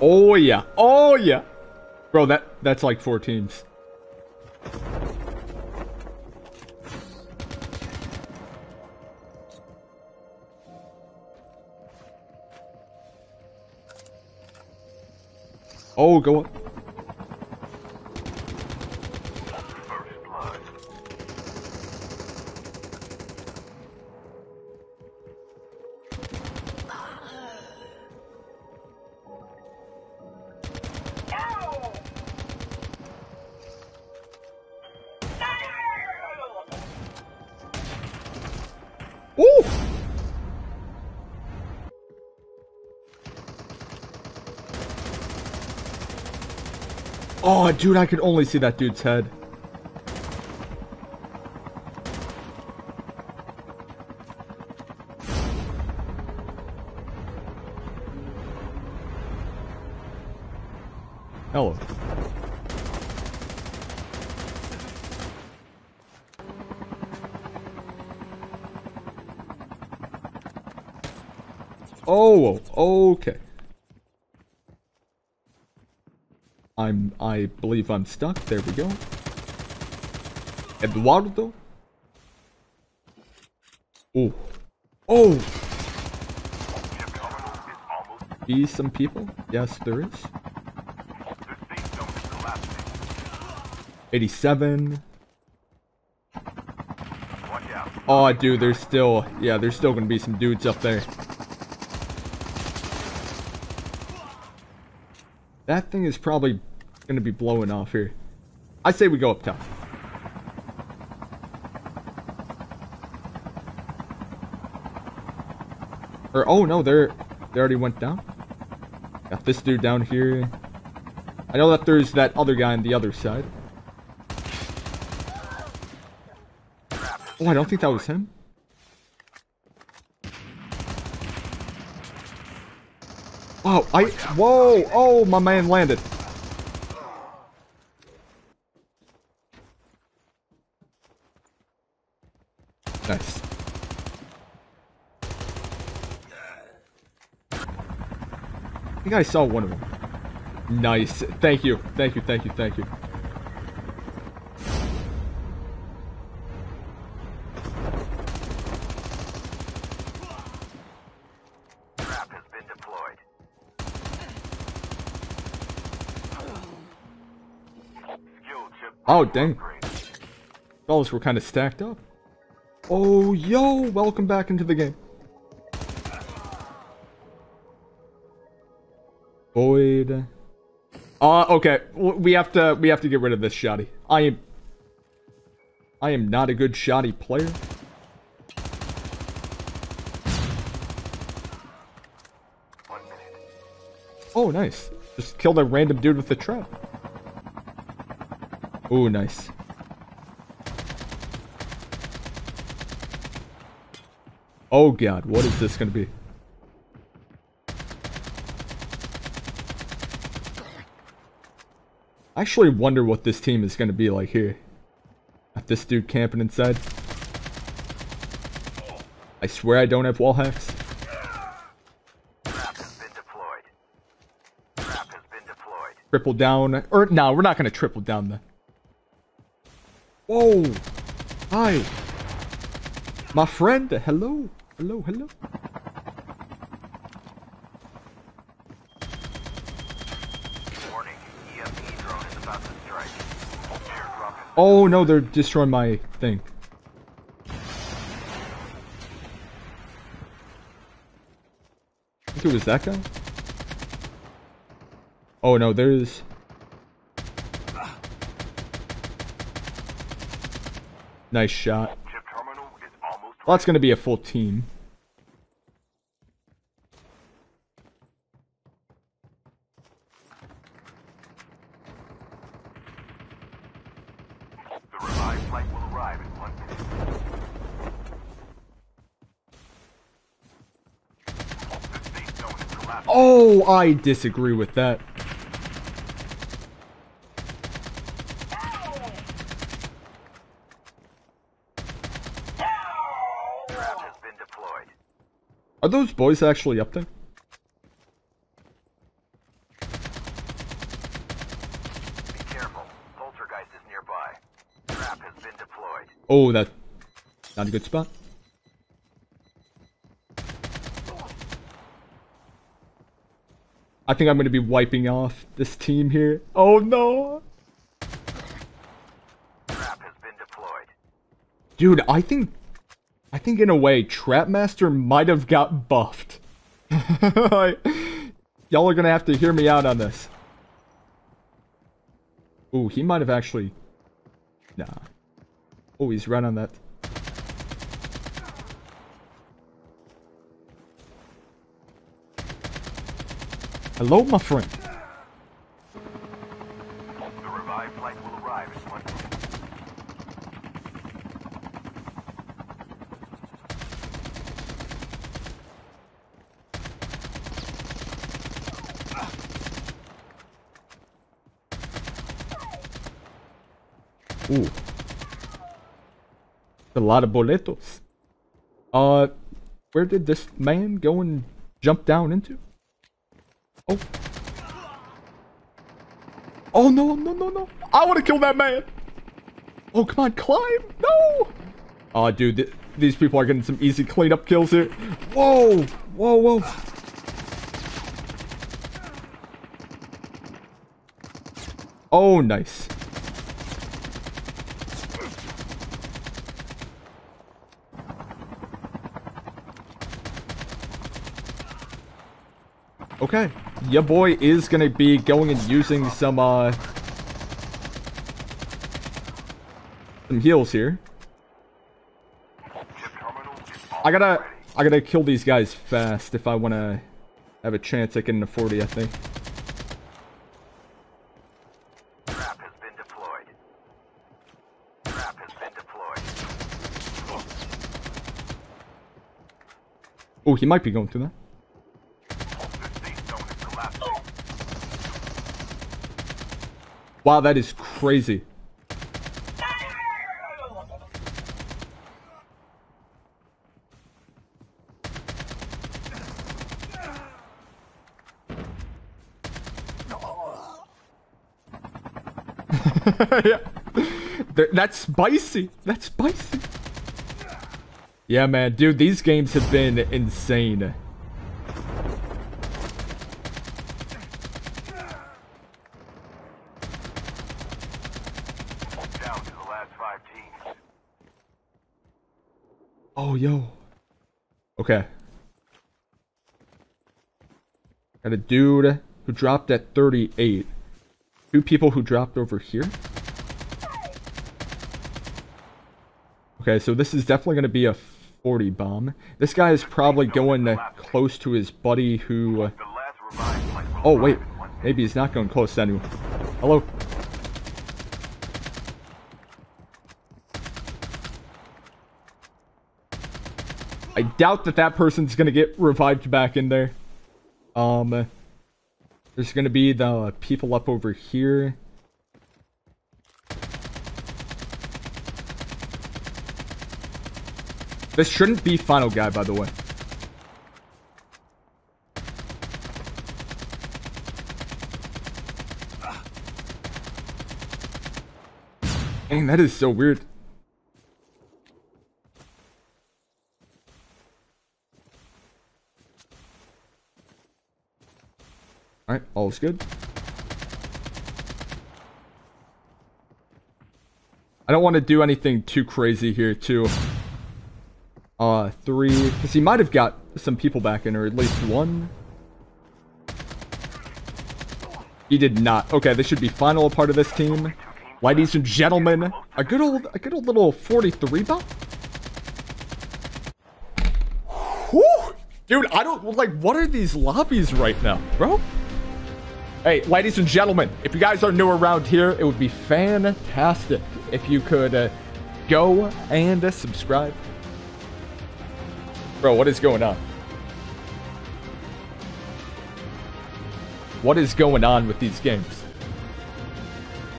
Oh yeah. Oh yeah. Bro, that that's like four teams. Oh, go on. Ooh! Oh, dude, I could only see that dude's head. Hello. Oh, okay. I'm, I believe I'm stuck. There we go. Eduardo. Oh. Oh! Be some people? Yes, there is. 87. Oh, dude, there's still, yeah, there's still gonna be some dudes up there. That thing is probably gonna be blowing off here. I say we go up top. Or, oh no, they're, they already went down. Got this dude down here. I know that there's that other guy on the other side. Oh, I don't think that was him. Oh, I, whoa, oh, my man landed. Nice. I think I saw one of them. Nice. Thank you. Thank you. Thank you. Thank you. Trap has been deployed. Skill chip Oh, dang. Fellas were kind of stacked up. Oh, yo, welcome back into the game. Boyd. Uh, okay, we have to, we have to get rid of this shoddy. I am, I am not a good shoddy player. Oh, nice. Just killed a random dude with a trap. Oh, nice. Oh god, what is this gonna be? I actually wonder what this team is gonna be like here. Got this dude camping inside. I swear I don't have wall hacks. Trap has been deployed. Trap has been deployed. Triple down. Or, no, we're not gonna triple down then. Whoa! Hi! My friend! Hello! Hello, hello. Oh no, they're destroying my thing. It was that guy? Oh no, there's... Nice shot. chip terminal is almost Well, that's gonna be a full team. The revived flight will arrive in one minute. The safe zone is collapsing. Oh, I disagree with that. deployed. Are those boys actually up there? Be careful. Poltergeist is nearby. Trap has been deployed. Oh, that... Not a good spot. I think I'm going to be wiping off this team here. Oh no! Dude, I think I think in a way, Trapmaster might have got buffed. Y'all are to have to hear me out on this. Ooh, he might have actually... Nah. Oh, he's right on that. Hello, my friend. The revived flight will arrive in one minute. Ooh. A lot of boletos. Uh, where did this man go and jump down into? Oh. Oh, no, no, no, no. I want to kill that man. Oh, come on, climb. No. Oh, dude, th these people are getting some easy cleanup kills here. Whoa, whoa, whoa. Oh, nice. Okay. Your boy is gonna be going and using some, uh... Some heals here. Chip terminal is I gotta... I gotta kill these guys fast if I wanna have a chance at getting a 40, I think. Trap has been deployed. Trap has been deployed. Oh, he might be going to that. The safe zone is collapsing. Wow, that is crazy. yeah. That's spicy. That's spicy. Yeah, man. Dude, these games have been insane. Down to the last five teams. Oh, yo. Okay. Got a dude who dropped at 38. Two people who dropped over here. Okay, so this is definitely going to be a 40 bomb. This guy is probably going close to his buddy who... uh, Oh, wait. Maybe he's not going close to anyone. Hello? I doubt that that person's going to get revived back in there. Um, there's going to be the people up over here. This shouldn't be final guy, by the way. Dang, that is so weird. Alright, all's good. I don't want to do anything too crazy here, too. Uh, three... Because he might have got some people back in, or at least one. He did not. Okay, this should be final part of this team. Ladies and gentlemen, a good old, a good old little 43 bump. Whew! Dude, I don't, like, what are these lobbies right now, bro? Hey, ladies and gentlemen, if you guys are new around here, it would be fantastic if you could uh, go and uh, subscribe. Bro, what is going on? What is going on with these games?